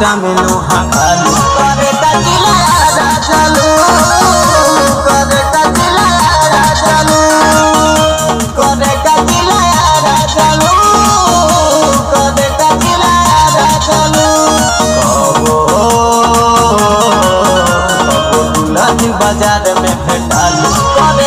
बेटा में लोहा बाज़ार में भेटालू